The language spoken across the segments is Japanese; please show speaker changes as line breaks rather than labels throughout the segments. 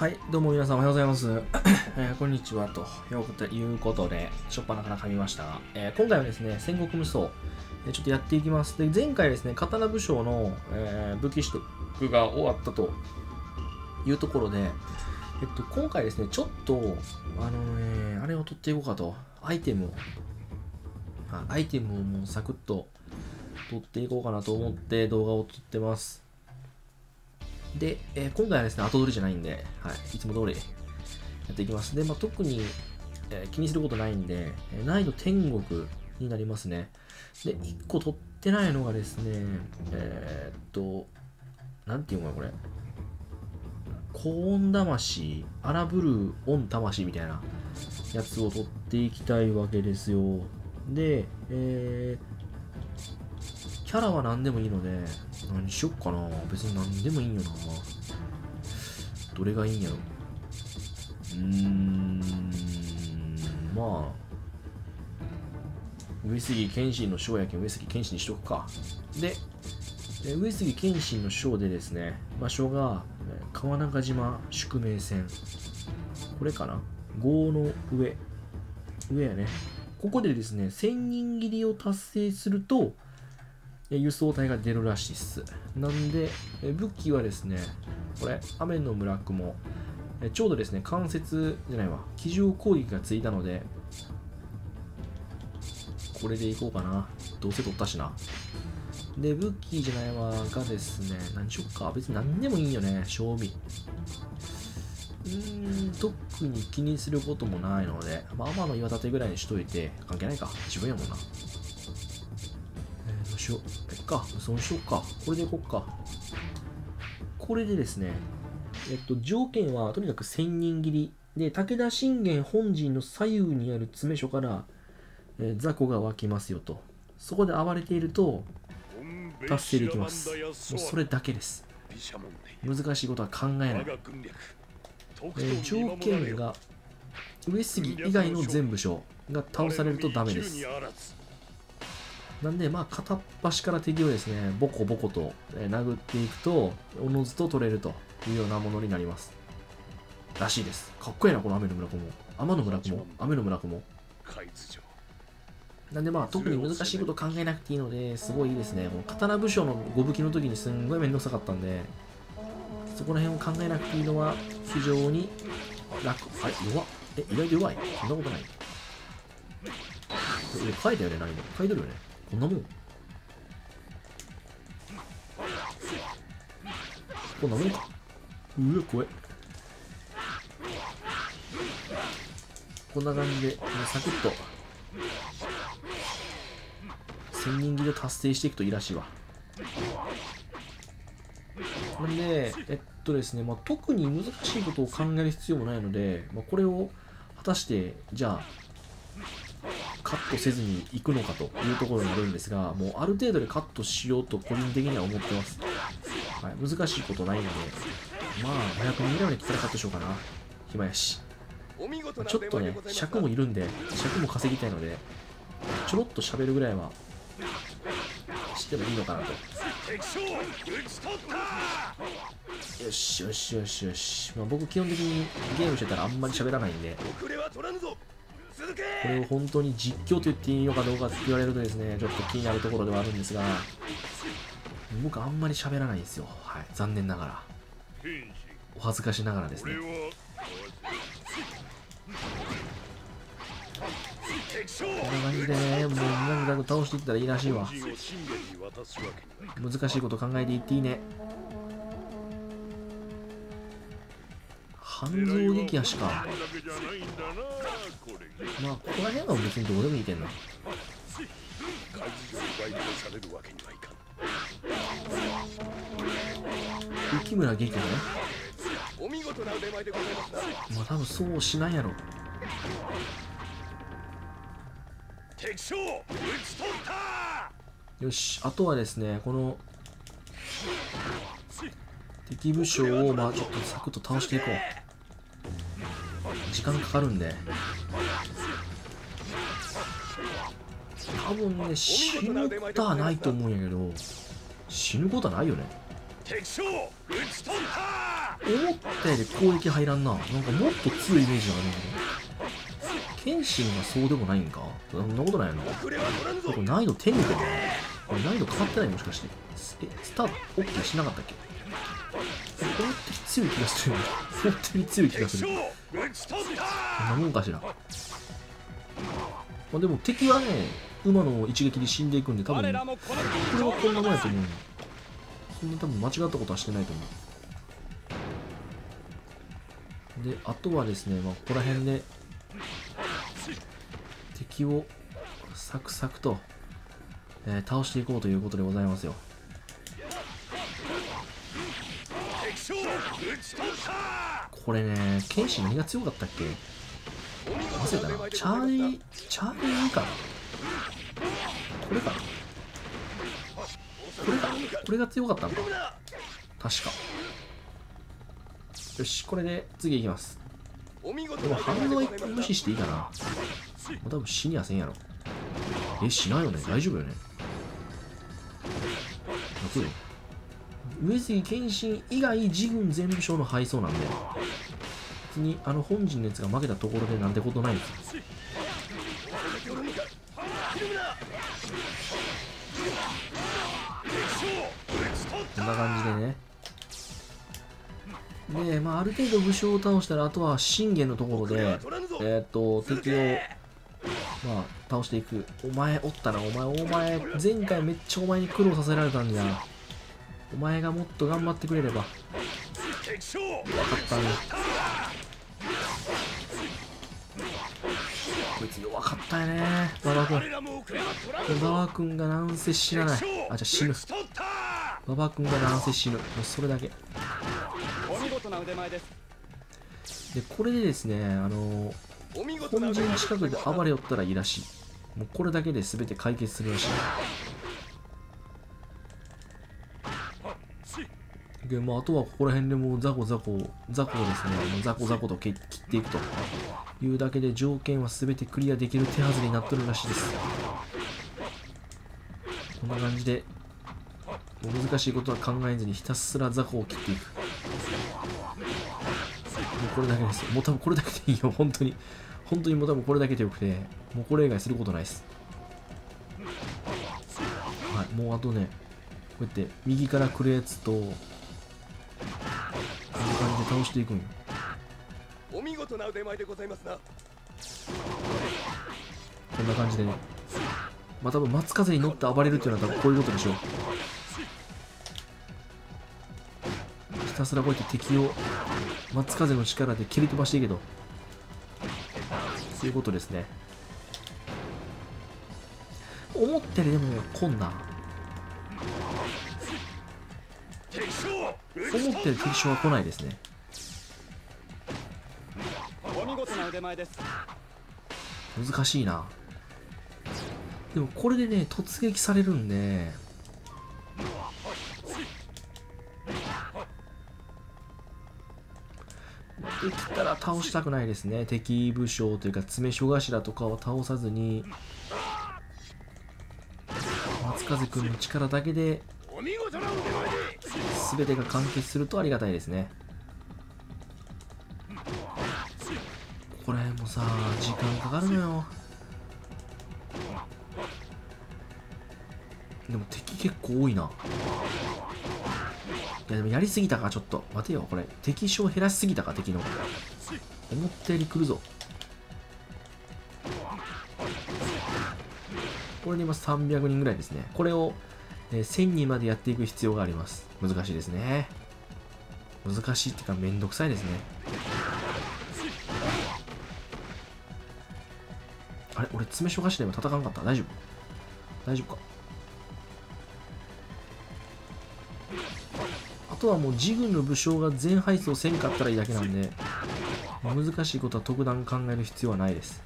はい、どうも皆さんおはようございます。えーこんにちはということで、しょっぱなから噛みましたが、えー今回はですね、戦国無双、えーちょっとやっていきます。で、前回ですね、刀武将の、え武器取得が終わったというところで、えっと、今回ですね、ちょっと、あのね、あれを取っていこうかと、アイテムを、あアイテムをもうサクッと取っていこうかなと思って動画を撮ってます。で、えー今回はですね、後取りじゃないんで、はい、いつも通りやっていきます。で、まあ、特に、えー気にすることないんで、え難易度天国になりますね。で、1個取ってないのがですね、えーっと、なんていうのかな、これ。高温魂、荒ぶる温魂みたいなやつを取っていきたいわけですよ。で、えーキャラは何でもいいので、何しよっかな。別に何でもいいんよな。どれがいいんやろ。うーん、まあ、上杉謙信の章やけん上杉謙信にしとくか。で、え上杉謙信の章でですね、場所が川中島宿命線。これかな ?5 の上。上やね。ここでですね、1000人切りを達成すると、輸送隊が出るらしいっす。なんで、え武器はですね、これ、雨の村雲。ちょうどですね、関節じゃないわ、機上攻撃がついたので、これでいこうかな。どうせ取ったしな。で、武器じゃないわがですね、何しよっか。別に何でもいいよね、賞味。うーん、特に気にすることもないので、まあ、天の岩立てぐらいにしといて、関係ないか。自分やもんな。しよう。えっか、そうしようか。これでいこっか。これでですね、えっと、条件はとにかく1000人切り。で、武田信玄本陣の左右にある詰め所から、えー雑魚が湧きますよと。そこで暴れていると、達成できます。もうそれだけです。難しいことは考えない。えー条件が上杉以外の全部将が倒されるとダメです。なんで、まあ、片っ端から敵をですね、ボコボコと、えー殴っていくと、おのずと取れるというようなものになります。らしいです。かっこいいな、この雨の村子も。雨の村子も。雨の村子も。なんでまあ、特に難しいこと考えなくていいので、すごいいいですね。もう刀武将のご武器の時にすんごいめんどくさかったんで、そこら辺を考えなくていいのは非常に楽。あれ、弱っ。え、意外と弱い。そんなことない。え、書いたよね、何でも。書いてるよね。こんなもん。こんなもんか。うわ、怖い。こんな感じで、サクッと、1000人切りを達成していくといいらしいわ。なんで、えっとですね、まあ、特に難しいことを考える必要もないので、まあ、これを果たして、じゃあ、カットせずに行くのかというところになるんですが、もうある程度でカットしようと個人的には思ってます。はい、難しいことないので、まあ、500人ぐらいまで来たらカットしようかな。暇やし。まあちょっとね、尺もいるんで、尺も稼ぎたいので、ちょろっと喋るぐらいはしてもいいのかなと。よしよしよしよし。まあ、僕基本的にゲームしてたらあんまり喋らないんで、これを本当に実況と言っていいのかどうかって言われるとですね、ちょっと気になるところではあるんですが、僕あんまり喋らないんですよ。はい。残念ながら。お恥ずかしながらですね。こんな感じでね、もう何かと倒していったらいいらしいわ。難しいこと考えていっていいね。半蔵力足か。まあ、ここら辺は別にどうでもいいけんな。雪村劇ね。
ま
あ多分そうしないやろ。よし、あとはですね、この敵武将をまあちょっとサクッと倒していこう。時間かかるんで。多分ね、死ぬことはないと思うんやけど、死ぬことはないよね。思ったより攻撃入らんな。なんかもっと強いイメージがあるんだけど。剣心がそうでもないんか。そんなことないの
遅れは取らぬぞ
これ難易度10にてこれ難易度変わってないもしかして。えスタート OK しなかったっけ？思ったより強い気がするよ思ったより強い気がする。こんなもんかしら、まあ、でも敵はね馬の一撃で死んでいくんで多分
こ
れはこんなもんやと思う。そんな多分間違ったことはしてないと思う。であとはですね、まあ、ここら辺で敵をサクサクと、えー倒していこうということでございますよ。これね剣士何が強かったっけ？忘れたな。チャーリーチャーリーか。なこれか。なこれか。これが強かったのか。確か。よしこれで次いきます。でも反応は一無視していいかな。もう多分死にはせんやろ。えしないよね。大丈夫よね。楽よ。上杉謙信以外自軍全部将の敗走なんで。別にあの本陣のやつが負けたところでなんてことないんです。よこんな感じでね。で、まあ、ある程度武将を倒したらあとは信玄のところでえーっと敵をまあ倒していく。お前おったなお前お前前回めっちゃお前に苦労させられたんじゃ。お前がもっと頑張ってくれれば。
敵将
分かったね。こいつ弱かったよね。馬場君。馬場君がなんせ死なない。あじゃあ死ぬ。馬場君がなんせ死ぬ。もうそれだけ。
お見事な腕前です
でこれでですねあの本陣近くで暴れよったらいいらしい。もうこれだけで全て解決するらしい。でまあ、あとはここら辺でもうザコザコザコですね。もうザコザコと切っていくと。いうだけで条件は全てクリアできる手はずになってるらしいです。こんな感じでもう難しいことは考えずにひたすらザコを切っていく。もうこれだけですよ。もう多分これだけでいいよ。本当に。本当にもう多分これだけでよくてもうこれ以外することないです。はい。もうあとねこうやって右から来るやつと倒していくんよ。
お見事な腕前でございますな。
こんな感じでね。まあ多分松風に乗って暴れるっていうのは多分こういうことでしょう。ひたすらこうやって敵を松風の力で蹴り飛ばしていけと。そういうことですね。思ったよりでもこんな。思ったより敵将は来ないですね
見事な腕前です。
難しいな。でもこれでね突撃されるんで。できたら倒したくないですね。敵武将というか詰所頭とかを倒さずに。松風君の力だけで全てが完結するとありがたいですね。さ時間かかるのよ。でも敵結構多いな。いやでもやりすぎたかちょっと。待てよこれ。敵将減らしすぎたか敵の。思ったより来るぞ。これで今300人ぐらいですね。これをえー1000人までやっていく必要があります。難しいですね。難しいっていうかめんどくさいですね。あれ？俺詰所頭でも戦わなかった。大丈夫？大丈夫か？あとはもう自軍の武将が全敗走せんかったらいいだけなんで難しいことは特段考える必要はないです。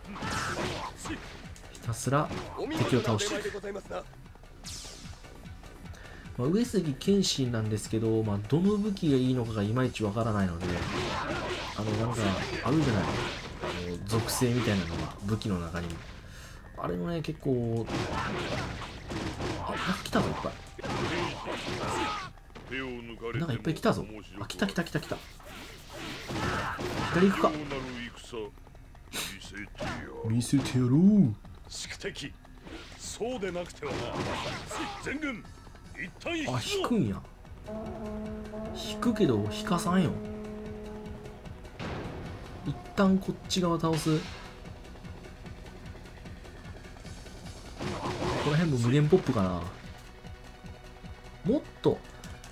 ひたすら敵を倒していく。
ま
あ、上杉謙信なんですけど、まあ、どの武器がいいのかがいまいちわからないので、あの、なんか、あるじゃない、属性みたいなのが、武器の中に。あれもね、結構、あ、なんか来たぞ、いっぱい。なんかいっぱい来たぞ。あ、来た来た来た来た。左行くか
見せてや
見せてやろう
宿敵そうでなくてはな全軍一旦引
あ
くぞ
引くんや引くけど引かさんよ一旦こっち側倒す。この辺も無限ポップかな。もっと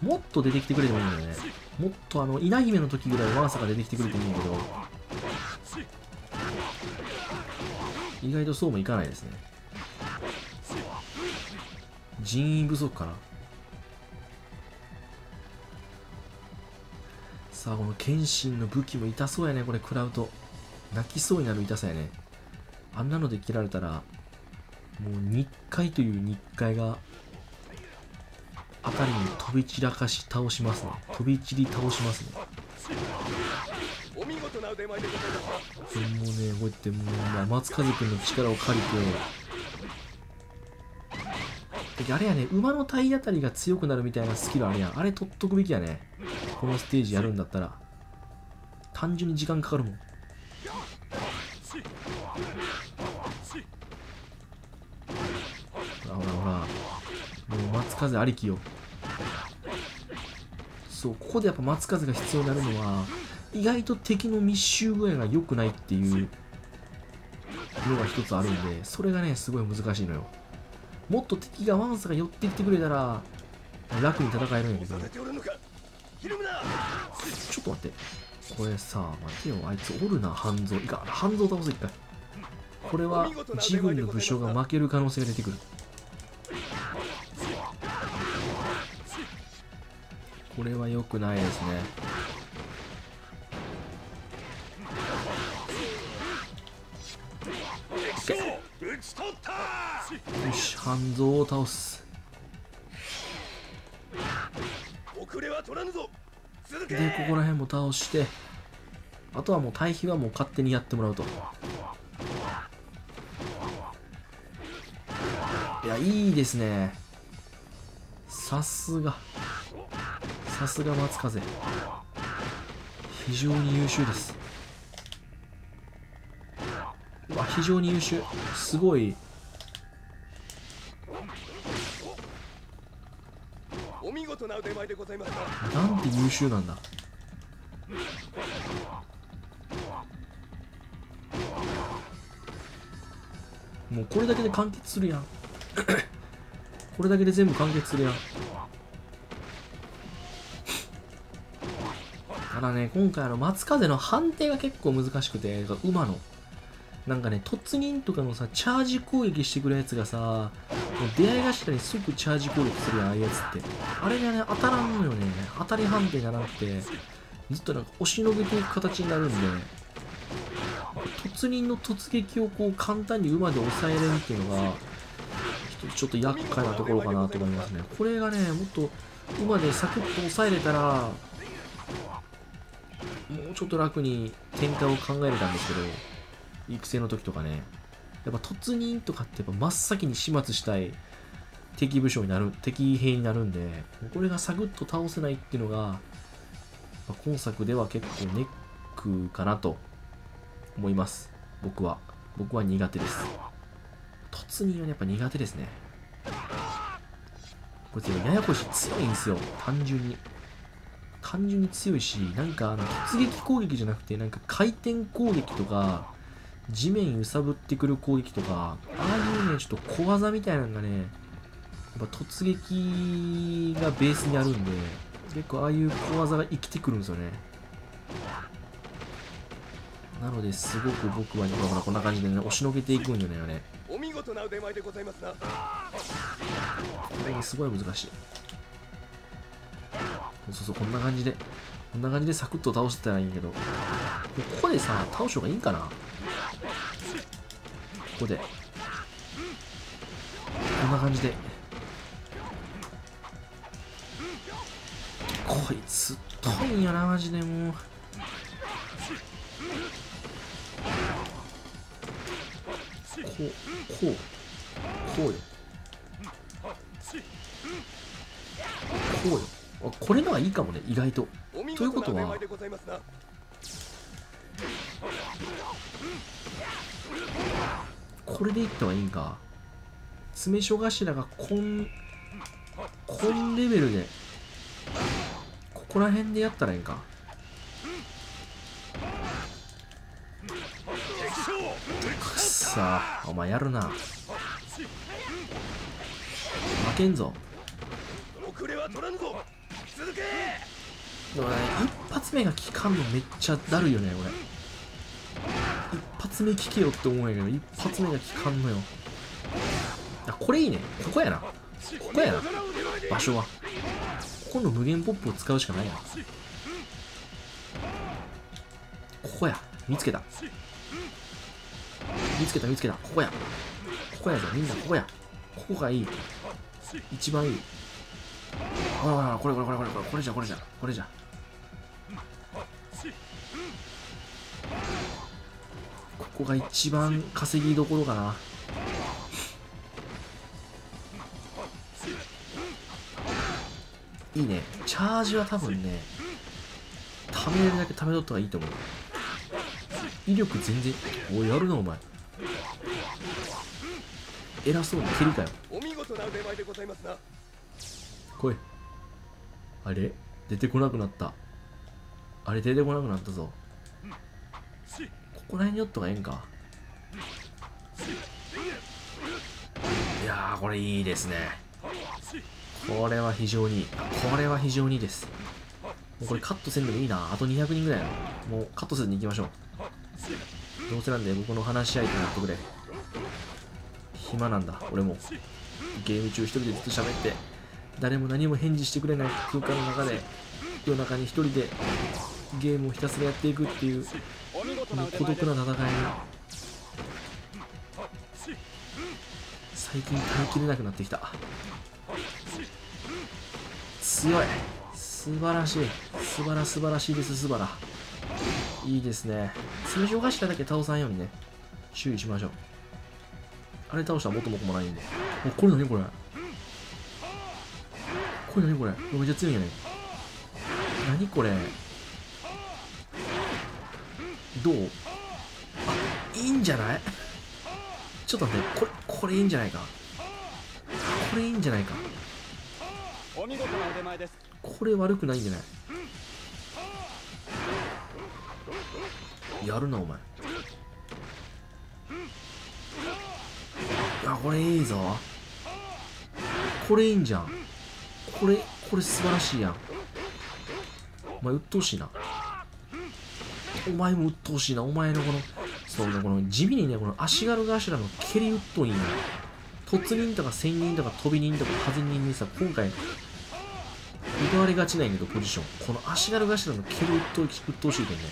もっと出てきてくれてもいいんだよね。もっとあの稲姫の時ぐらいワンサが出てきてくれてもいいんだけど。意外とそうもいかないですね。人員不足かな。さあこの謙信の武器も痛そうやね。これ食らうと。泣きそうになる痛さやね。あんなので切られたらもう日回という日回が辺りに飛び散らかし倒しますね。飛び散り倒しますね。もうねこうやってもう、松風君の力を借りて。あれやね馬の体当たりが強くなるみたいなスキルあれやん。あれ取っとくべきやね。このステージやるんだったら単純に時間かかるもん。ほらほらもう松風ありきよ。そうここでやっぱ松風が必要になるのは意外と敵の密集具合が良くないっていうのが一つあるんでそれがねすごい難しいのよ。もっと敵がワンサが寄ってきてくれたら楽に戦えるんやけど。ちょっと待って。これさ待てよあいつおるな半蔵。いか半蔵倒す一回。これは自軍の武将が負ける可能性が出てくる。これは良くないですね。よし半蔵を倒す。でここら辺も倒してあとはもう対比はもう勝手にやってもらうと。いやいいですね。さすが。さすが松風。非常に優秀です。わ非常に優秀。すごい。
お見事な腕前でございます。な
んて優秀なんだ。もうこれだけで完結するやん。これだけで全部完結するやん。ただね今回の松風の判定が結構難しくて馬の。なんかね突入とかのさチャージ攻撃してくるやつがさ出会い頭に即チャージ攻撃するやんああいうやつって。あれがね当たらんのよね。当たり判定じゃなくてずっとなんか押しのけていく形になるんで突入の突撃をこう簡単に馬で抑えれるっていうのがちょっと厄介なところかなと思いますね。これがねもっと馬でサクッと抑えれたらもうちょっと楽に展開を考えれたんですけど育成の時とかね。やっぱ突入とかってやっぱ真っ先に始末したい敵武将になる敵兵になるんでこれがサクッと倒せないっていうのがま今作では結構ネックかなと思います。僕は。僕は苦手です。突入はやっぱ苦手ですね。これややこしい。強いんですよ。単純に。単純に強いしなんかあの突撃攻撃じゃなくてなんか回転攻撃とか地面揺さぶってくる攻撃とかああいうねちょっと小技みたいなのがねやっぱ突撃がベースにあるんで結構ああいう小技が生きてくるんですよね。なのですごく僕はねほらこんな感じでね押しのけていくんよねあれ。
お見事な腕前でございますな。
これがすごい難しい。そうそうこんな感じでこんな感じでサクッと倒してたらいいんやけど。ここでさ倒した方がいいんかな？こで。こんな感じで。こいつ太いんやなマジでもう。こうこうこうよ。こうよ。これのがいいかもね意外と。ということはこれでいったはいいんか。詰所頭がこんこんレベルでここら辺でやったらいいんか。くっさー。お前やるな。負けんぞ。
遅れは取らぬぞ。続け。
でもね一発目が効かんのめっちゃだるいよね俺一発目効けよって思うんやけど一発目が効かんのよ。あこれいいね。ここやな。ここやな。場所は。ここの無限ポップを使うしかないな。ここや。見つけた。見つけた見つけた。ここや。ここやぞ。みんなここや。ここがいい。一番いい。ああこれこれこれこれこれ。これじゃこれじゃ。これじゃ。ここが一番稼ぎどころかな。いいね。チャージは多分ね貯めれるだけ貯めとった方がいいと思う。威力全然おいやるなお前。偉そうに蹴りかよ。
お見事な腕前でございますな。
来い。あれ出てこなくなった。あれ出てこなくなったぞここら辺におった方がええんか。いやーこれいいですね。これは非常にこれは非常にいいです。もうこれカットせんでもいいな。あと200人ぐらいやもうカットせずに行きましょう。どうせなんで僕の話し相手になってくれ。暇なんだ俺も。ゲーム中一人でずっと喋って誰も何も返事してくれない空間の中で夜中に一人でゲームをひたすらやっていくっていうこの孤独な戦いに最近耐えきれなくなってきた。強い。素晴らしい。素晴ら素晴らしいです素晴らいいですね。通常頭だけ倒さんようにね注意しましょう。あれ倒したら元も子もないんで。おこれ何？これ。これ何？これ。めっちゃ強いんやね。何これ？どう？あいいんじゃない？ちょっと待ってこれこれいいんじゃないか？これいいんじゃないか？これ悪くないんじゃない？やるなお前。いやこれいいぞ。これいいんじゃん。これこれ素晴らしいやん。お前鬱陶しいなお前も鬱陶しいなお前のこのそうねこの地味にねこの足軽頭の蹴り鬱陶いいな突人とか仙人とか飛び人とか風人にさ今回奪われがちなんやけどポジション。この足軽頭の蹴り鬱陶鬱陶しいけんね。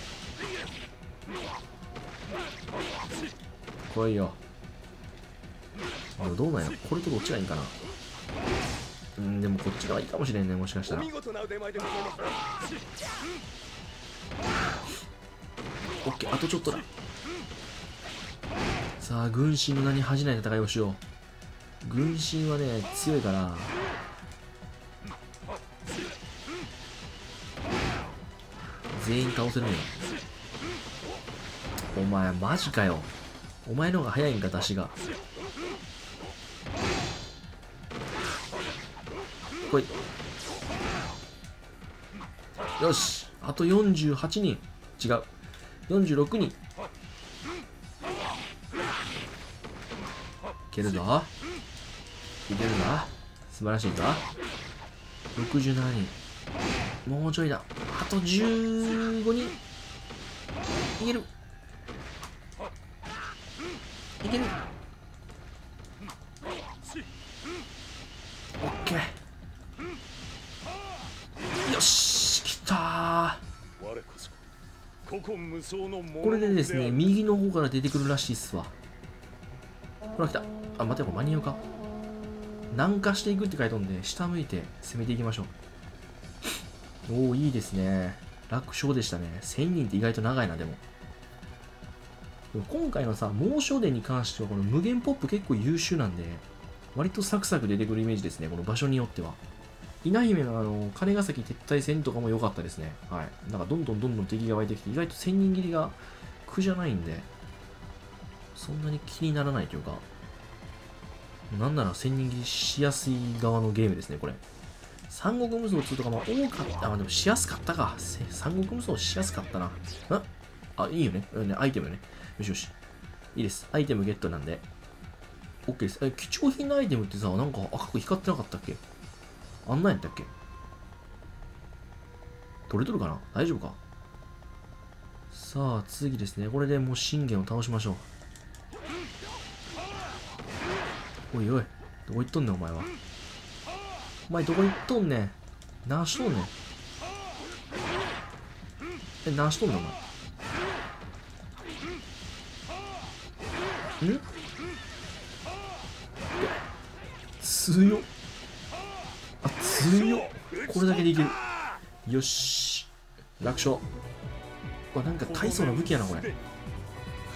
来いよ。あどうなんや。これとどっちがいいんかな。うんでもこっちがいいかもしれんねもしかしたら。オッケーあとちょっとだ。さあ軍神の名に恥じない戦いをしよう。軍神はね強いから。全員倒せるのよお前マジかよ。お前の方が早いんか出しが。来い。よし。あと48人。違う。46人。いけるぞ。いけるぞ。素晴らしいぞ。67人。もうちょいだ。あと15人。いける。いける。
こ
れでですね、
右
右の方から出てくるらしいっすわ。ほら来た。あ、待て、これ間に合うか。南下していくって書いてあるんで、下向いて攻めていきましょう。おお、いいですね。楽勝でしたね。1000人って意外と長いな、でも。でも今回のさ、猛暑伝に関しては、この無限ポップ結構優秀なんで、割とサクサク出てくるイメージですね、この場所によっては。稲姫のあの金ヶ崎撤退戦とかも良かったですね。はい。なんかどんどんどんどん敵が湧いてきて、意外と1000人切りが苦じゃないんで、そんなに気にならないというか、なんなら千人切りしやすい側のゲームですね、これ。三国無双2とかも多かった。あ、でもしやすかったか。三国無双しやすかったな。あ、あいいよね。アイテムね。よしよし。いいです。アイテムゲットなんで。OK です。え、貴重品のアイテムってさ、なんか赤く光ってなかったっけ？あんなんやったっけ？取れとるかな？大丈夫か？さあ、次ですね。これでもう信玄を倒しましょう。おいおい、どこ行っとんねん、お前は？お前どこ行っとんねん？何しとんねん？え、何しとんねん、お前？ん？強っ強っ。これだけでいける。よし。楽勝。うわなんか大層な武器やなこれ。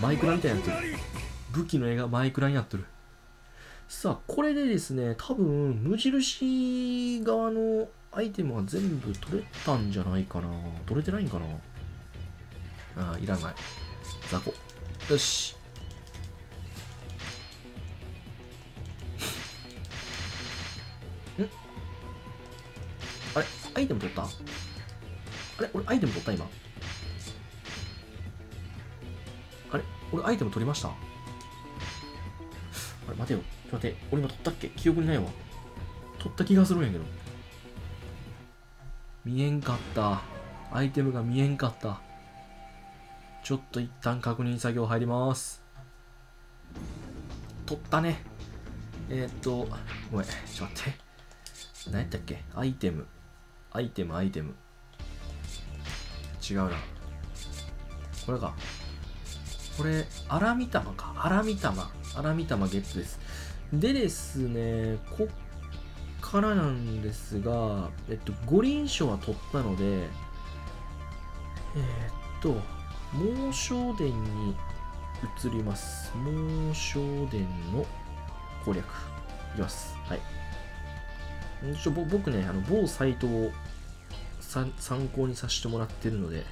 マイクラみたいになってる。武器の絵がマイクラになってる。さあこれでですね多分無印側のアイテムは全部取れたんじゃないかな。取れてないんかな。ああいらない。雑魚。よし。アイテム取った？あれ？俺アイテム取った今あれ？俺アイテム取りました？あれ待てよ。待て。俺今取ったっけ？記憶にないわ。取った気がするんやけど。見えんかった。アイテムが見えんかった。ちょっと一旦確認作業入ります。取ったね。えー、っと、ごめん。ちょっと待って。何やったっけ？アイテム。アイテム、アイテム。違うな。これか。これ、アラミ玉か。アラミ玉。アラミ玉ゲットです。でですね、こっからなんですが、えっと、五輪書は取ったので、えーっと、猛将伝に移ります。猛将伝の攻略。いきます。はい。ちょ僕ね、あの某サイトをさ参考にさせてもらってるので、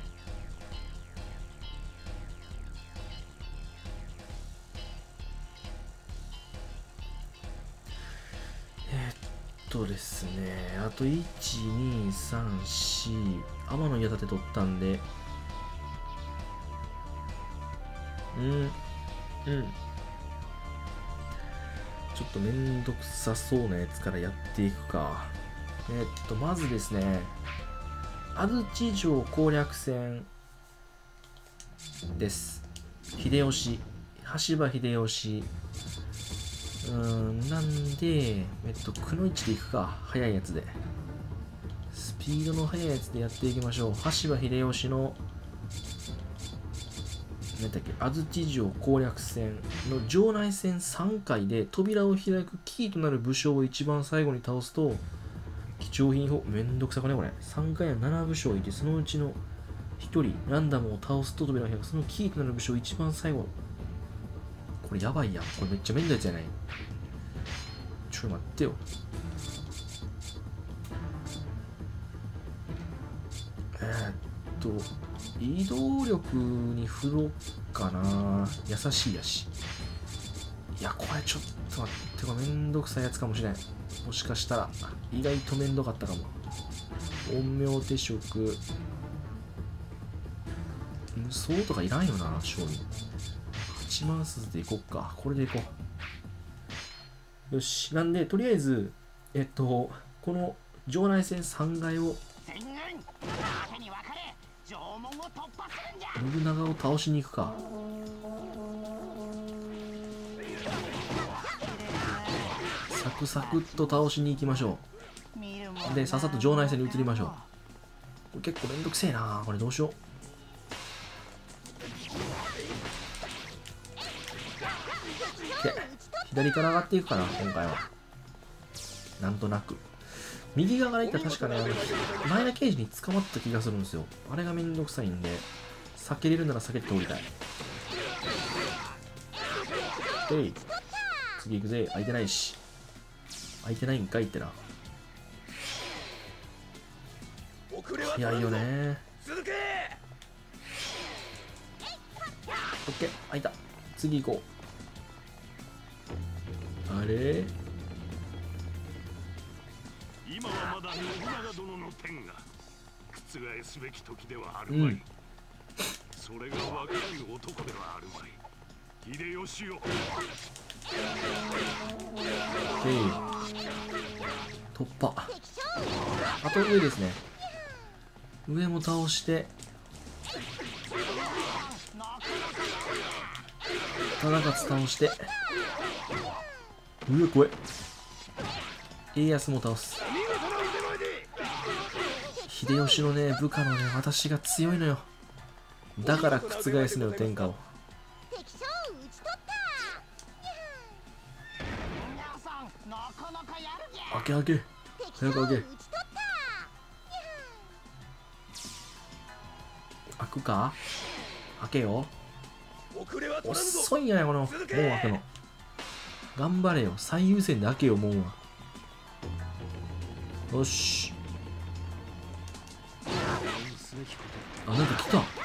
えっとですね、あと1、2、3、4、天の矢立て取ったんで、うん、うん。ちょっとめんどくさそうなやつからやっていくか。えっと、まずですね、安土城攻略戦です。秀吉、羽柴秀吉、うーん、なんで、えっと、くのいちでいくか。速いやつで。スピードの速いやつでやっていきましょう。羽柴秀吉の、何だっけ、安土城攻略戦の城内戦3回で扉を開くキーとなる武将を一番最後に倒すと、貴重品を、めんどくさくね、これ。3回は7武将いて、そのうちの1人、ランダムを倒すと扉を開く、そのキーとなる武将を一番最後、これやばいやん。これめっちゃめんどいじゃない？ちょっと待ってよ。えー、っと、移動力に振ろうかな。優しいやし。いや、これちょっと待って、これめんどくさいやつかもしれん。もしかしたら、意外とめんどかったかも。陰陽手食。無双とかいらんよな、勝利。8万鈴でいこっか。これでいこう。よし。なんで、とりあえず、えっと、この城内戦3階を信長を倒しに行くか。サクサクっと倒しに行きましょう。で、さっさと城内戦に移りましょう。これ結構めんどくせえなこれどうしよう。左から上がっていくかな、今回は。なんとなく。右側から行ったら確かね、前田刑事に捕まった気がするんですよ。あれがめんどくさいんで、避けれるなら避けて通りたい。えい。次行くぜ。空いてないし。空いてないんかいってな。早いよね。
続け
オッケー。空いた。次行こあれ？
今はまだ信長殿の天が覆すべき時ではあるまい、
うん
それが若い男ではあるまい。秀吉よ。
OK 突破。あと上ですね。上も倒して。忠勝倒して。うわ怖い。家康も倒す。秀吉のね部下のね私が強いのよだから覆すのよ天下を。開け開け。早く開け。開くか？開けよ。
遅
いんやねこの。門開くの。頑張れよ。最優先で開けよ門はよし。あなんか来た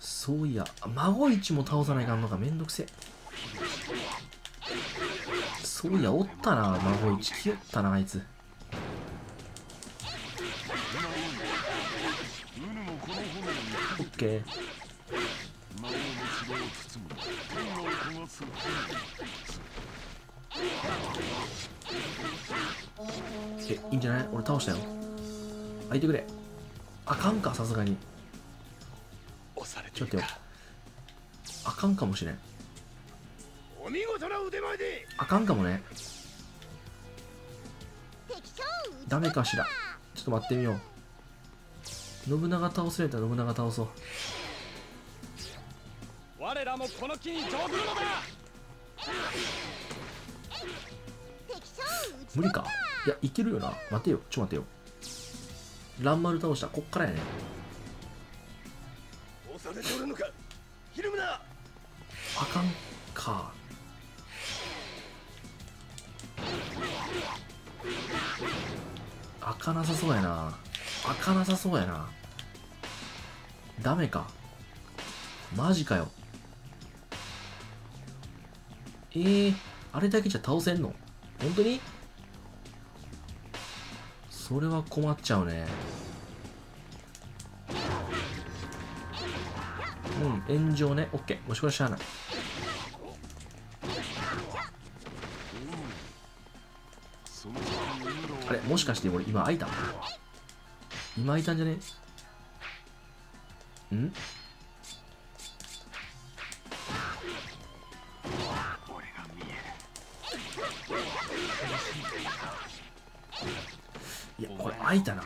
そういや孫一も倒さないかんのか。めんどくせそういやおったな。孫一。来よったなあいつ。オッケー。えいいんじゃない？俺倒したよ。開いてくれ。あかんかさすがに。ちょっとよあかんかもしれん。
お見事な腕前で。
あかんかもね。ダメかしら。ちょっと待ってみよう。信長倒せれたら信長倒そう。
我らもこの木に乗ずるのだ。
無理か。いやいけるよな。待てよ。ちょ待てよ。蘭丸倒した。こっからやね。
押されておるのか。ひるむな。
あかんか。開かなさそうやな。開かなさそうやな。ダメか。マジかよ。えー、あれだけじゃ倒せんの？本当に？それは困っちゃうね。うん。炎上ね。オッケー。もしこれしゃあないあれもしかして俺今開いた？今開いたんじゃね？ん？いやこれ開いたな。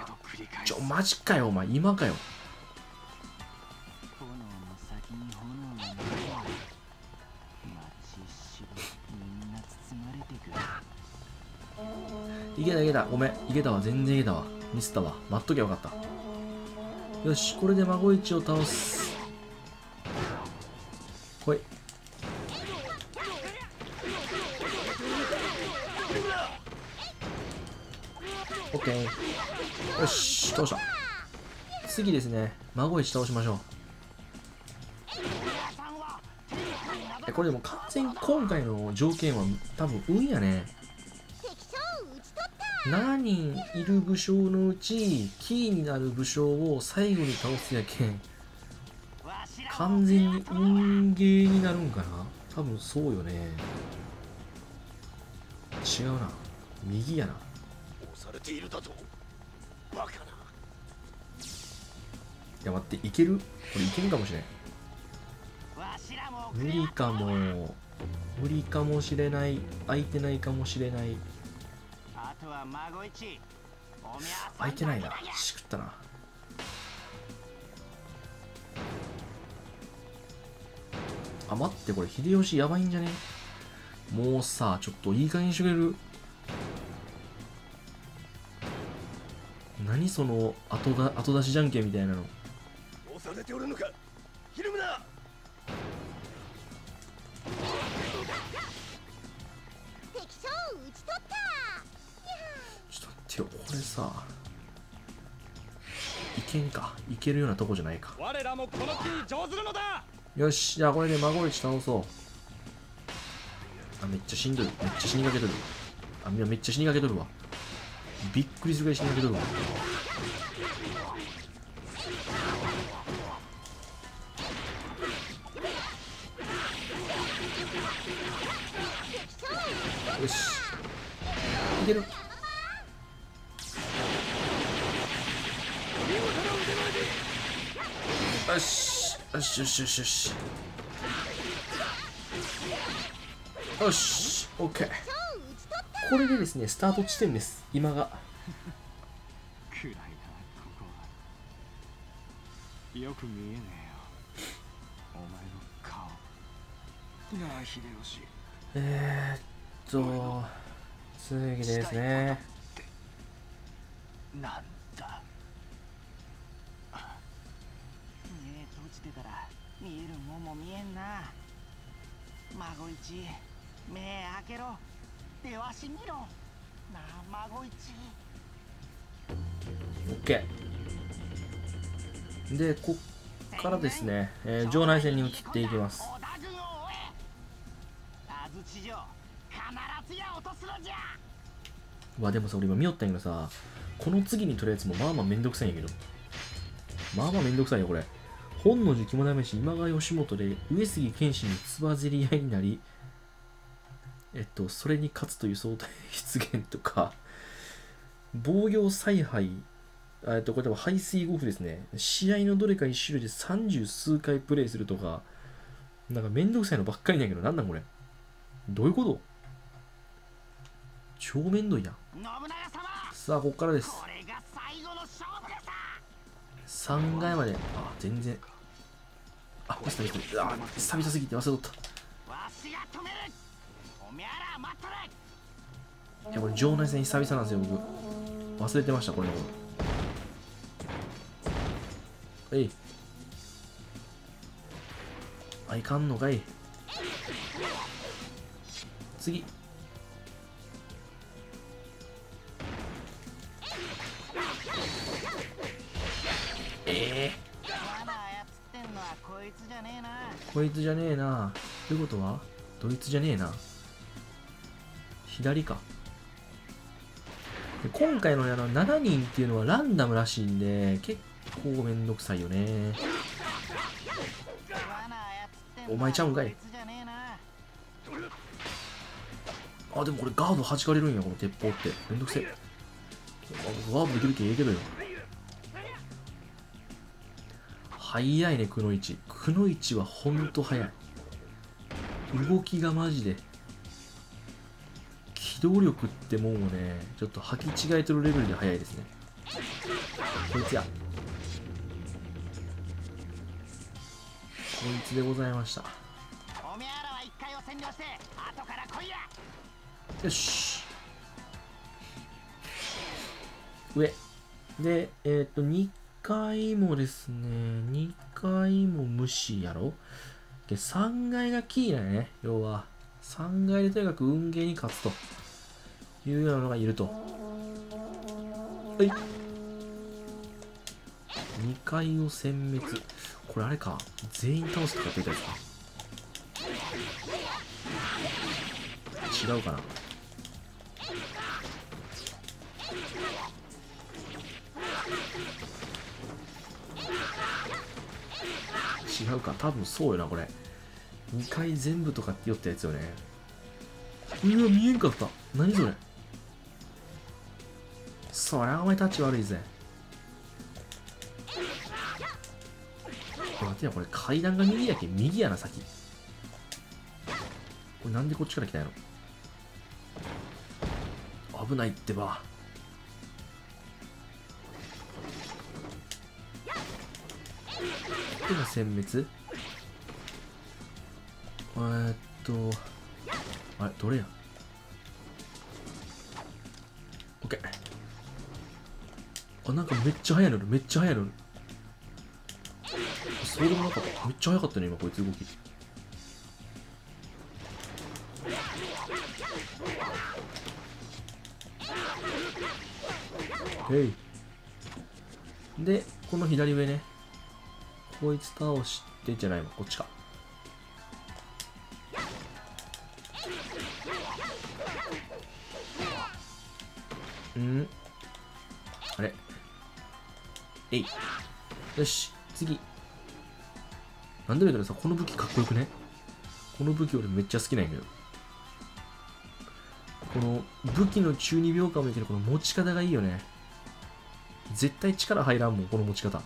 ちょマジかよお前。今かよ。たいけたごめん。いけたわ。全然いけたわ。ミスったわ。待っときゃよかった。よし。これで孫一を倒す。来い。オッケー。よし。倒した。次ですね。孫一倒しましょう。これでも完全に今回の条件は多分運やね。7人いる武将のうちキーになる武将を最後に倒すやけん。完全に運ゲーになるんかな？多分そうよね。違うな。右やな。
押されているだと？バカな。い
や待っていける？これいけるかもしれん。無理かも。無理かもしれない。空いてないかもしれない
あとは孫一。おみゃさん
空いてないな。しくったな。あ待ってこれ秀吉やばいんじゃね？もうさちょっといい加減にしてくれる。何その後だ後出しじゃんけんみたいなの。
押されておるのかひるむな
れさ。いけんか。いけるようなとこじゃないか。
我らもこの木に乗ずるのだ。
よしじゃあこれで孫一倒そう。あめっちゃしんどい。めっちゃ死にかけとる。あみんなめっちゃ死にかけとるわ。びっくりするぐらい死にかけとるわ。よし。いけるよしよしよしよし。よしよし。OK これでですねスタート地点です今が
暗いなここはよく見えねえよお前の顔なあ秀吉
えー、っと次ですね
なん
な。孫一目開けろ。手わし見ろ。なあ孫一。
OK でこっからですね、えー場内戦に移っていきます。わでもさ俺今見よったんやけどさこの次に取るやつもまあまあめんどくさいんやけど。まあまあめんどくさいよこれ本能寺肝試し今川義元で上杉謙信につばぜり合いになりえっとそれに勝つという相対出現とか防御采配えっとこれ多分排水5歩ですね。試合のどれか一種類で30数回プレイするとかなんかめんどくさいのばっかりなんやけどなんなんこれ？どういうこと？超めんどいやんさあここからです。3階まで。あ全然。あミスったミスった。あ久々すぎて忘れとった。
わしが止めるおめら待っとれ
いやこれ場内戦久々なんですよ僕。忘れてましたこれのこと。えい。あいかんのかい。次。ええ
罠操ってんのはこいつじゃねえな。
こいつじゃねえな。ということは？ドイツじゃねえな。左か。で今回のあの7人っていうのはランダムらしいんで結構めんどくさいよね。お前ちゃうんかい。あでもこれガード弾かれるんやこの鉄砲って。めんどくせえ。あワープできるけんええけどよ早いねくのいち。くのいちはほんと早い。動きがマジで。機動力ってもうねちょっと履き違えてるレベルで速いですね。こいつや。こいつでございました。よし。上。でえっ、と2階もですね2階も無視やろ？で3階がキーだよね。要は3階でとにかく運ゲーに勝つと。いうようなのがいると。はい。2階を殲滅。これあれか。全員倒すとかって言ったやつか。違うかな。違うか多分そうよなこれ。2回全部とかって言ったやつよね。うわ見えんかった。何それ。そりゃお前タッチ悪いぜ。待てやこれ階段が右やけ右やな先。これなんでこっちから来たんやろ。危ないってば。手が殲滅？え、っとあれどれや？OK あなんかめっちゃ速いのるめっちゃ速いのる。そうでもなかった。めっちゃ速かったね今こいつ動き。へい。でこの左上ね。こいつ倒してじゃないもんこっちか。ん？あれ？えい。よし次。なんでもいいさこの武器かっこよくね？この武器俺めっちゃ好きなんやけど。この武器の中二秒間もいてる。この持ち方がいいよね。絶対力入らんもんこの持ち方。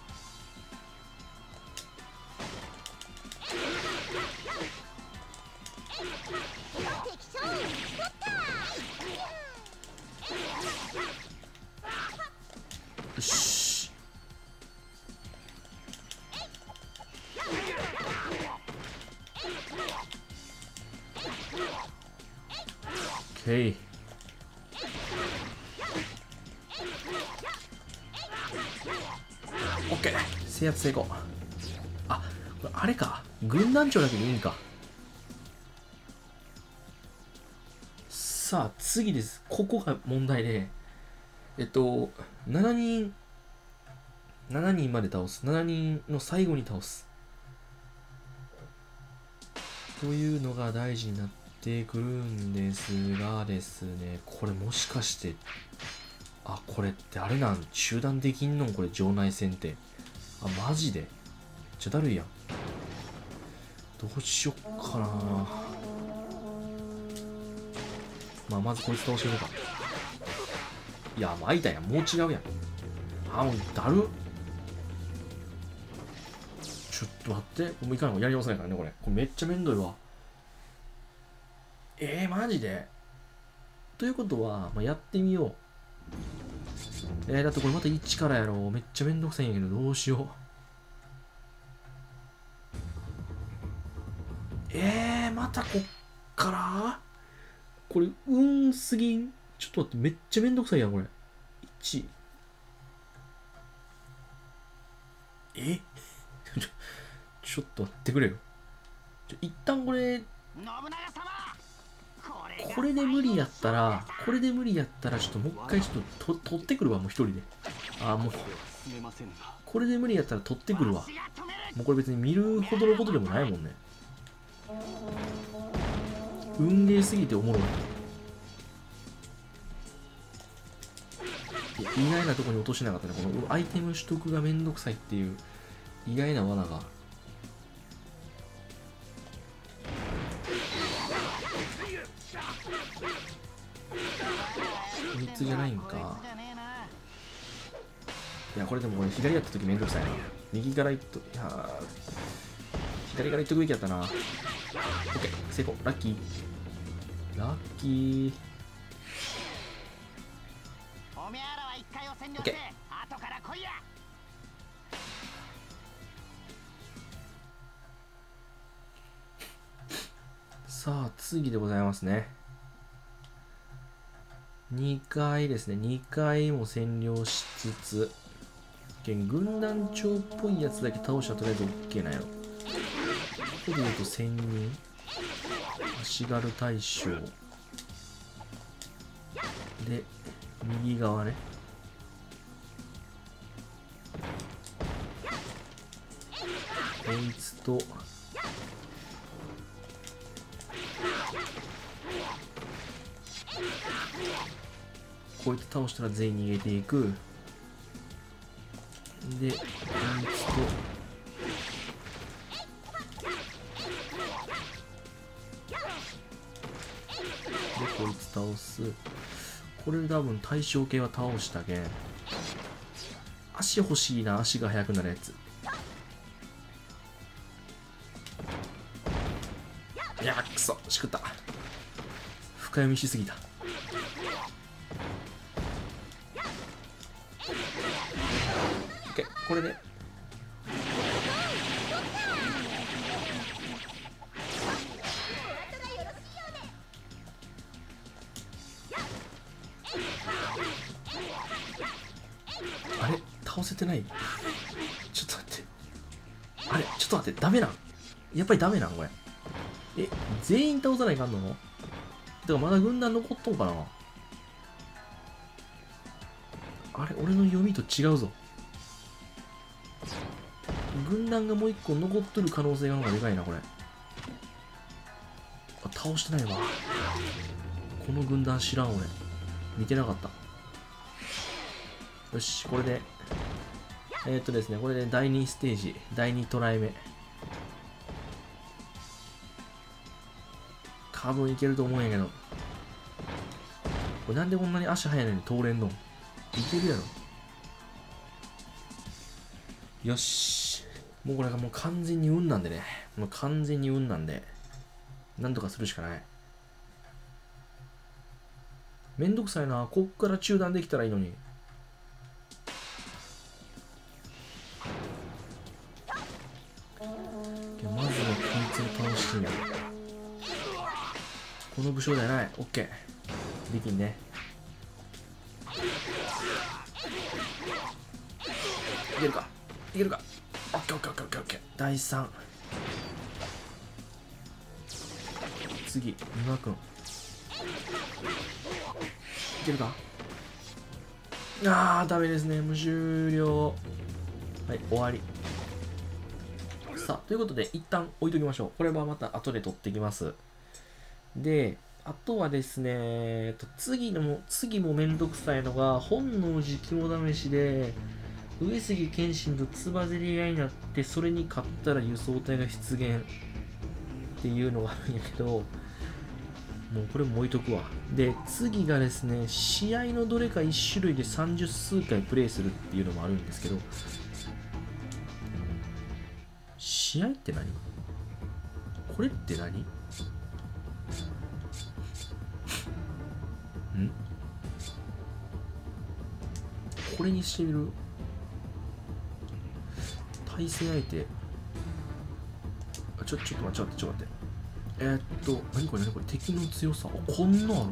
こが問題でえっと7人7人まで倒す。7人の最後に倒す。というのが大事になってくるんですがですねこれもしかしてあこれってあれなん？中断できんの？これ場内戦ってあマジで？めっちゃだるいやん。どうしよっかな。まあまずこいつ倒してみるかいや、もう開いたやん。もう違うやん。あ、もうだるちょっと待って。もういかんのやり直せないからね、これ。これめっちゃめんどいわ。えー、マジで？ということは、まあ、やってみよう。えー、だってこれまた1からやろう。めっちゃめんどくさいんやけど、どうしよう。えー、またこっから？これ、運すぎん？ちょっと待って、めっちゃめんどくさいやん、これ。1。え？ち ょちょっと待ってくれよ。ちょ一旦これ、
これが
これで無理やったら、これで無理やったら、ちょっともう一回ちょっとと取ってくるわ、もう一人で。あー、もう、これで無理やったら取ってくるわ。もうこれ別に見るほどのことでもないもんね。運ゲーすぎておもろい。意外なとこに落としなかったね。このアイテム取得がめんどくさいっていう意外な罠が。3つじゃないんか。
いつじゃねえない
や、これでもこれ左やった時めんどくさいな。右からいっと、いやー左からいっとくべきやったな。オッケー、成功。ラッキー。ラッキー。
おめえらは一回を占領
オッケ
して後から来いや
さあ、次でございますね。2回ですね。2回も占領しつつ、軍団長っぽいやつだけ倒したらとりあえず OK なんやろ。ここで言うと1000人。足軽大将。で、右側ね。こいつと、こいつ倒したら全員逃げていく。で、こいつと、倒す。これで多分対象系は倒したけん。足欲しいな、足が速くなるやつ。やー、くそ、しくった。深読みしすぎた。オッケー、これで。ダメなん？やっぱりダメなんこれ。え、全員倒さないかんの？だかまだ軍団残っとんかな？あれ俺の読みと違うぞ。軍団がもう一個残っとる可能性がのがでかいな、これ。あ、倒してないわ。この軍団知らん俺。見てなかった。よしこれでえーっとですねこれで第2ステージ第2トライ目多分いけると思うんやけど。これなんでこんなに足速いのに通れんの？いけるやろ。よし。もうこれがもう完全に運なんでね。もう完全に運なんで。なんとかするしかない。めんどくさいな。こっから中断できたらいいのに。この武将じゃない。オッケー。できんね。いけるか。いけるか。オッケーオッケーオッケー第3次三輪君。いけるか。あーダメですね。無終了はい終わり。さあということで一旦置いときましょう。これはまた後で取っていきます。であとはですね、えっと次のも次もめんどくさいのが本能寺肝試しで上杉謙信とつばぜり合いになってそれに勝ったら輸送隊が出現。っていうのがあるんやけどもうこれも置いとくわ。で次がですね試合のどれか1種類で30数回プレイするっていうのもあるんですけど試合って何？これって何？これにしてみる？対戦相手。あちょちょっと待ってちょっと待ってちょっと待って。えー、っと何これ何これ？敵の強さ。あこんなんある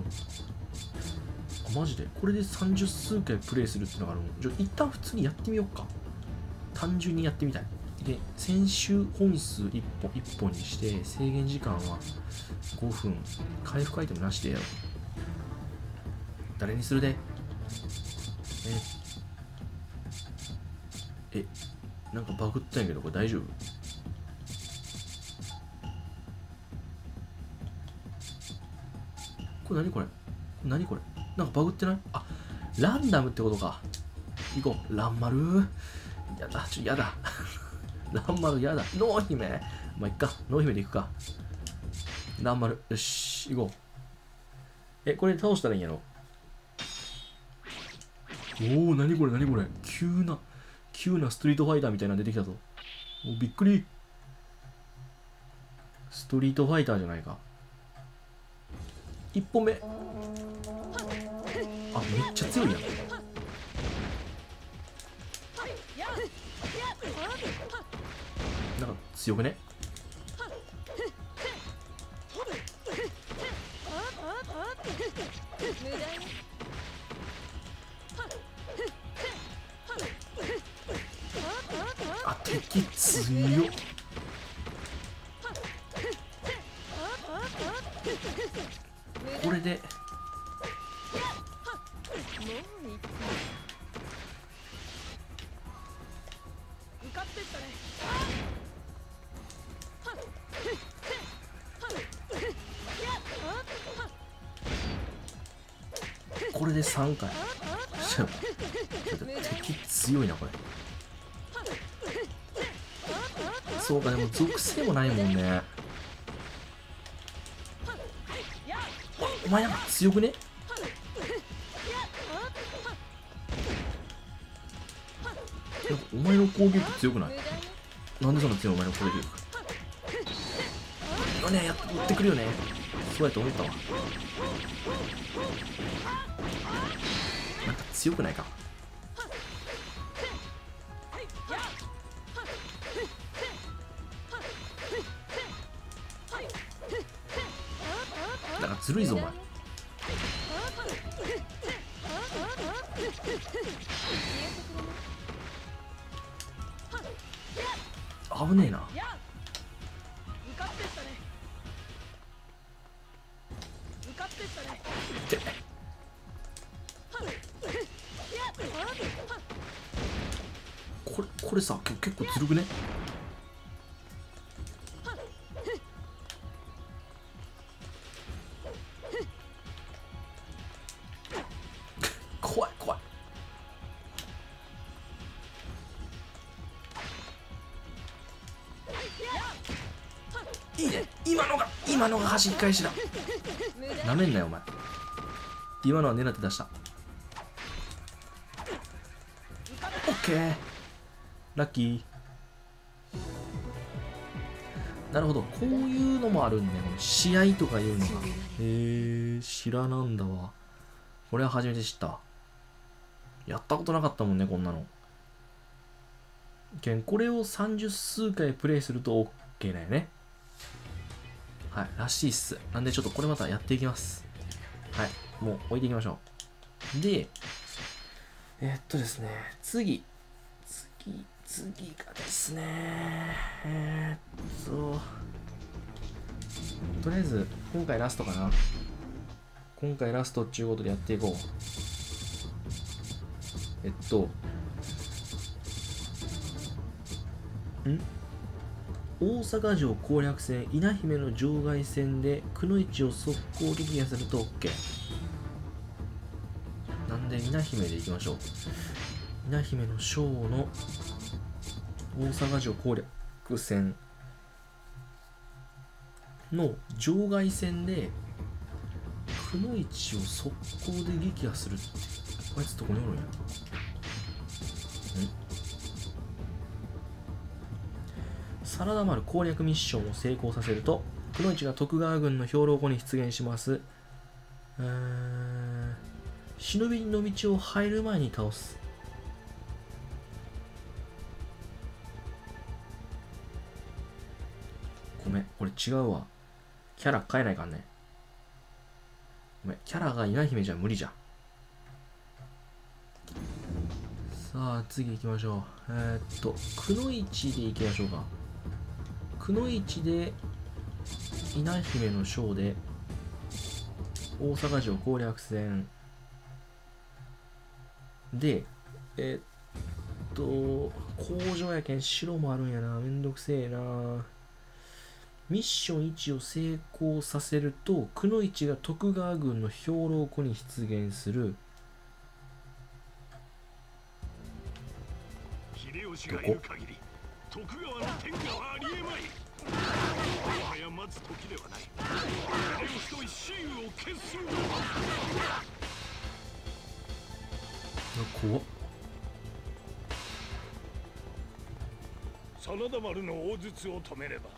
あマジで？これで30数回プレイするっていうのがあるの。じゃ一旦普通にやってみようか。単純にやってみたい。で先週本数1本1本にして制限時間は5分。回復アイテムなしでやろう。誰にするで？ええなんかバグったんやけどこれ大丈夫？これ何これ？何これ？なんかバグってない？あランダムってことか。行こう。ランマルやだちょやだ。ランマルやだ。ノー姫？まあいっか。ノー姫で行くか。ランマルよし行こう。えこれ倒したらいいんやろ？おお何これ何これ。急な急なストリートファイターみたいなの出てきたぞ。おびっくり。ストリートファイターじゃないか。1本目。あめっちゃ強いやん。なんか強くね？あ敵強っ。これで。これで3回。ちょっと敵強いなこれ。そうかでも属性もないもんね。お前なんか強くね？お前の攻撃強くない？なんでそんな強いお前の攻撃力？よねやってくるよね。そうやと思ったわ。なんか強くないか？ずるいぞお前。危ねえな。今のが走り返しだ。なめんなよお前。今のは狙って出した。オッケー。ラッキー。なるほど。こういうのもあるんね。この試合とかいうのが。へえ知らなんだわ。これは初めて知ったやったことなかったもんねこんなの。けんこれを30数回プレイすると OK だよね。はいらしいっす。なんでちょっとこれまたやっていきます。はいもう置いていきましょう。でえーっとですね次。次次がですねえーっととりあえず今回ラストかな。今回ラストっていうことでやっていこう。えっとん？大阪城攻略戦稲姫の場外戦でくの一を速攻撃破すると OK なんで稲姫でいきましょう。稲姫の将の大阪城攻略戦の場外戦でくの一を速攻で撃破するって。あいつどこにおるんや。サラダ丸攻略ミッションを成功させるとくの一が徳川軍の兵糧庫に出現します。うん。忍びの道を入る前に倒す。ごめんこれ違うわ。キャラ変えないかんね。ごめんキャラが稲姫じゃ無理じゃん。さあ次行きましょう。えー、っとくの一で行きましょうか。くの一で稲姫の章で大阪城攻略戦。でえっと工場やけん白もあるんやな。めんどくせえな。ミッション1を成功させるとくの一が徳川軍の兵糧庫に出現する。
秀吉待つ時ではない。秀吉と一周を決する
怖っ。
真田丸の大筒を止めれば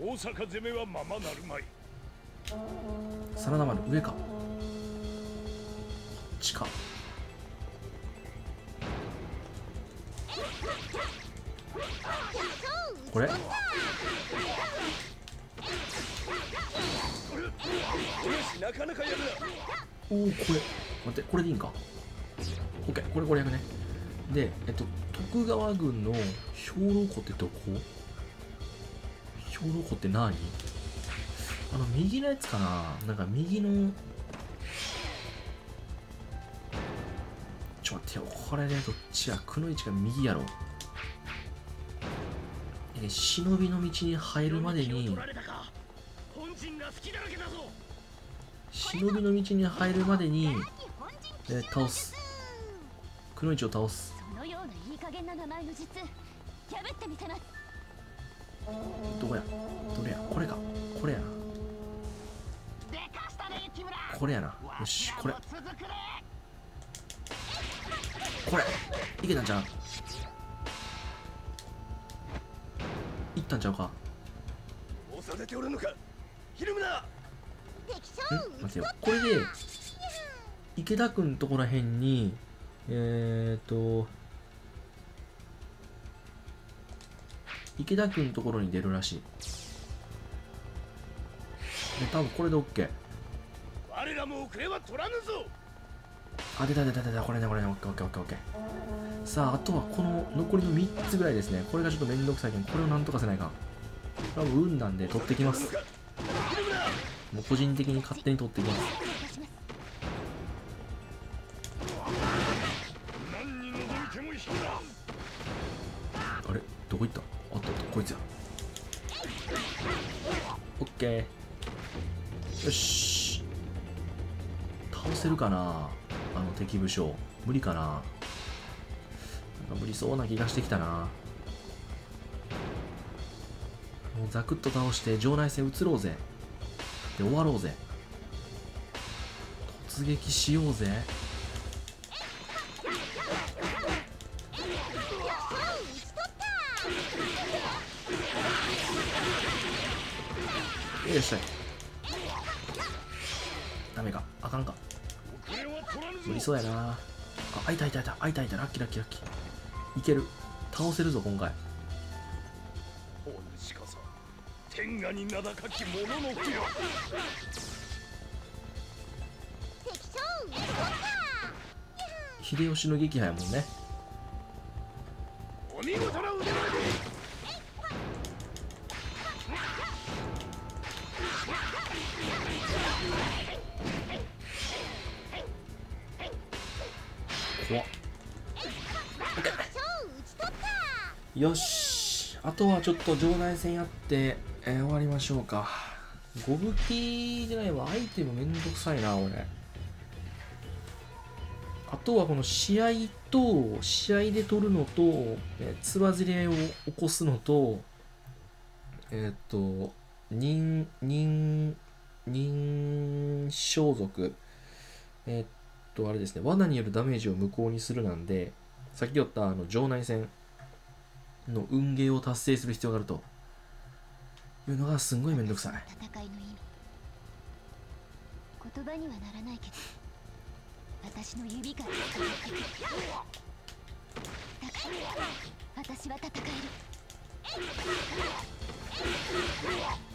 大阪攻めはままなるまい。
真田丸上か。こっちかこれ？
なかなかやるな
おおこれ。待ってこれでいいんか？OK これこれやくね。でえっと徳川軍の兵糧庫ってどこ？兵糧庫って何？あの右のやつかな？なんか右のちょ待ってよこれねどっちや？くの位置が右やろ。え忍びの道に入るまでに忍びの道に入るまでに、えー倒す。くの一を倒す。
そのようないい加減な名前の術破ってみせます。
どこや？どれや？これか。これやな。これやな。よしこれ。これ。いけたんちゃう？いったんちゃうか？
押されておるのかひるむな。
待てよ。これで池田くんとこらへんにえー、っと池田くんのところに出るらしい。で多分これで OK
我らも遅れは取らぬぞ。
あ出た出た出たこれねこれね。OKOKOK さああとはこの残りの3つぐらいですね。これがちょっとめんどくさいけどこれをなんとかせないかん。多分運なんで取ってきますもう個人的に勝手に取ってきます。あれ？どこ行った？あったあった。こいつや。オッケー。よし。倒せるかな？あの敵武将。無理かな？なんか無理そうな気がしてきたな。もうザクッと倒して場内戦移ろうぜ。で終わろうぜ。突撃しようぜ。よっしゃ。いダメか。あかんか。無理そうやな。ああいたいたいた。あいたいた。ラッキーラッキーラッキー。いける。倒せるぞ今回。
天下に名高き者の子よ
秀吉の撃破やもんね。
お見事な腕前で
怖っ。よし。あとはちょっと場内戦やって、えー終わりましょうか。5武器じゃないわアイテムめんどくさいな俺。あとはこの試合と試合で取るのと、えーつばずり合いを起こすのとえーっ、と人人人装束えーっとあれですね。罠によるダメージを無効にするなんでさっき言ったあの場内戦の運ゲーを達成する必要があると。いうのがすんごいめんどくさい。
戦いの意味言葉にはならないけど私の指から私は戦える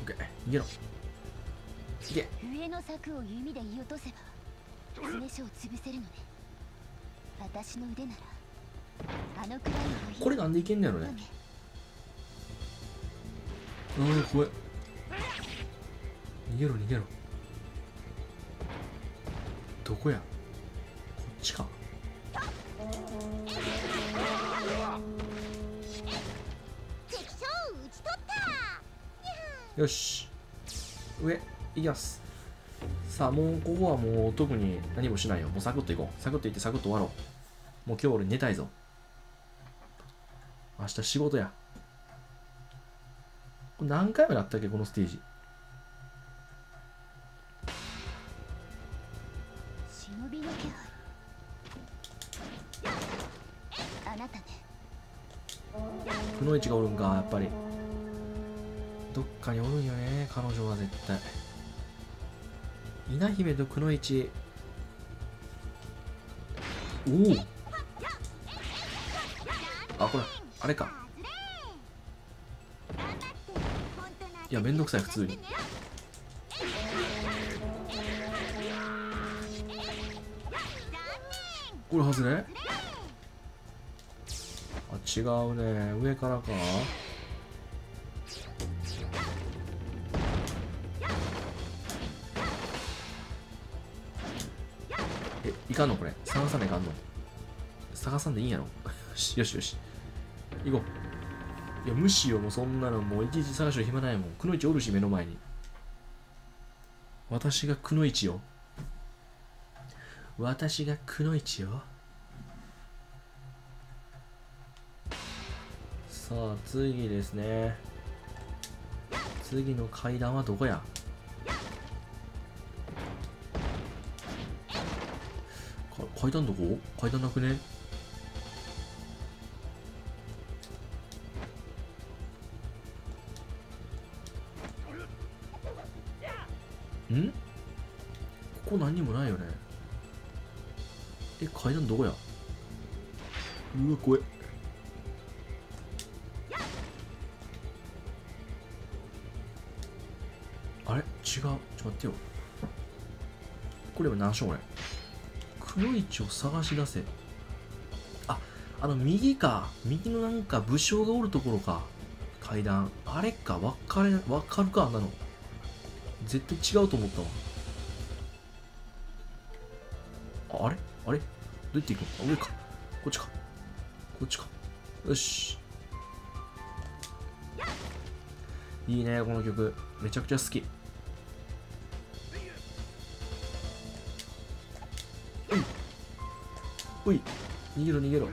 OK 逃げろ。いけ
上の柵を弓で射落とせば詰所を潰せるのね。私の腕ならあのくらいの
これなんでいけんねやろねうん怖い逃げろ逃げろ。どこや？こっちか。よし。上いきます。さあもうここはもう特に何もしないよ。もうサクッといこう。サクッといってサクッと終わろう。もう今日俺寝たいぞ。明日仕事やこれ何回目だったっけこのステージ？
忍びの気配あなたね
くのいちがおるんかやっぱり。どっかにおるんよね彼女は絶対。稲姫とくのいち。おおあこれあれか。いやめんどくさい普通に。これ外れ？あ違うね。上からか。えいかんのこれ？探さないかんの？探さんでいいんやろ？よしよしよし。行こう。いや無視よもうそんなのもういちいち探してる暇ないもん。くのいちおるし目の前に。私がくのいちよ私がくのいちよさあ次ですね。次の階段はどこや？か階段どこ？階段なくね？階段どこや？うわ怖えあれ？違う。ちょっと待ってよ。これは何しょこれ？黒い位を探し出せ。ああの右か。右のなんか武将がおるところか。階段。あれか？分かれ分かるか？あんなの。絶対違うと思ったわ。どうやって行くのあ上かこっちか。こっちか。よし。いいねこの曲。めちゃくちゃ好き。おいおい逃げろ逃げろ。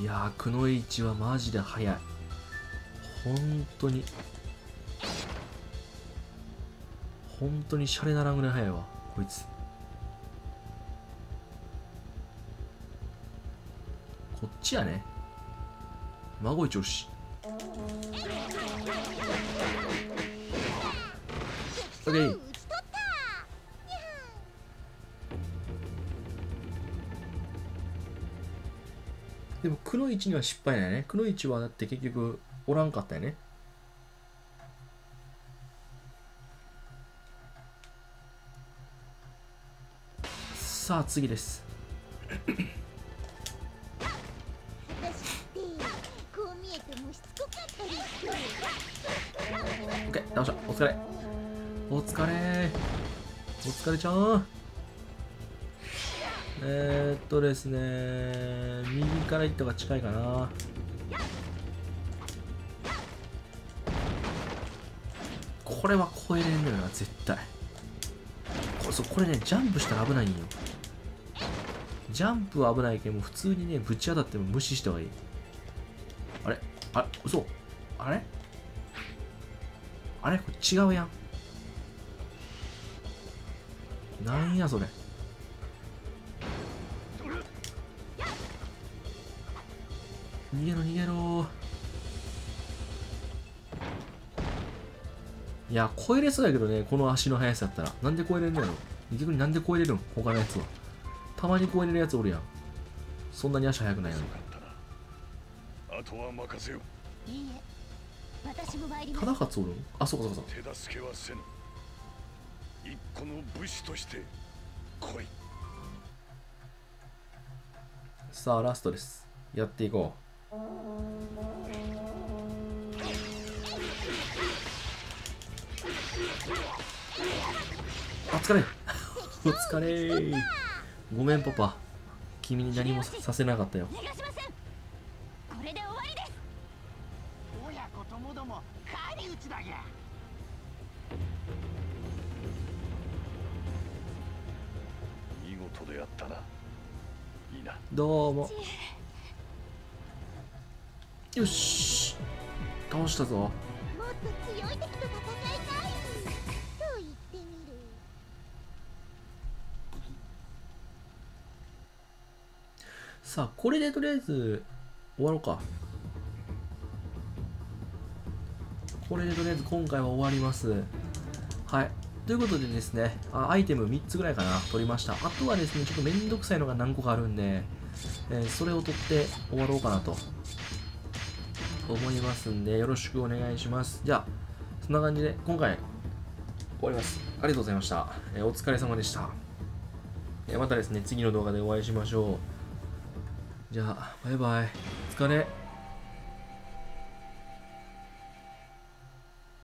いやーくのいちはマジで速い。本当に。本当にシャレならんぐらい速いわ。こいつ。ちやね。孫一おるし。オッケーでもくのいちには失敗ないね。くのいちはだって結局おらんかったよね。さあ次です。疲れちゃんえー、っとですね右から行った方が近いかな。これは超えれんのよな絶対。これそうこれねジャンプしたら危ないんよ。ジャンプは危ないけども普通にねぶち当たっても無視した方がいい。あれ？あ嘘？あれ？あれ？これ違うやん。なんやそれ。逃げろ逃げろ。いや超えれそうやけどねこの足の速さやったら。なんで超えれんのやろ。逆になんで超えれるん？他のやつは。たまに超えれるやつおるやん。そんなに足速くないのに。
あとは任せよ。
いいえ。私も参ります。
おるん？あそうかそうかそうか。
手助けはせぬ一個の武士として来い。
さあラストです。やっていこう。あ疲れ。お疲れ。ごめんパパ。君に何もささせなかったよ。
逃がしません。これで終わりです。
親子ともども返り討ちだぎゃ
見事であったな。いいな。
どうも。よし。倒したぞ。
もっと強い敵と戦いたいと言ってみる
さあこれでとりあえず終わろうか。これでとりあえず今回は終わります。はい。ということでですねあアイテム3つぐらいかな取りました。あとはですねちょっとめんどくさいのが何個かあるんで、えーそれを取って終わろうかなと思いますんでよろしくお願いします。じゃあそんな感じで今回終わります。ありがとうございました、えーお疲れ様でした、えーまたですね次の動画でお会いしましょう。じゃあバイバイ。お疲れ。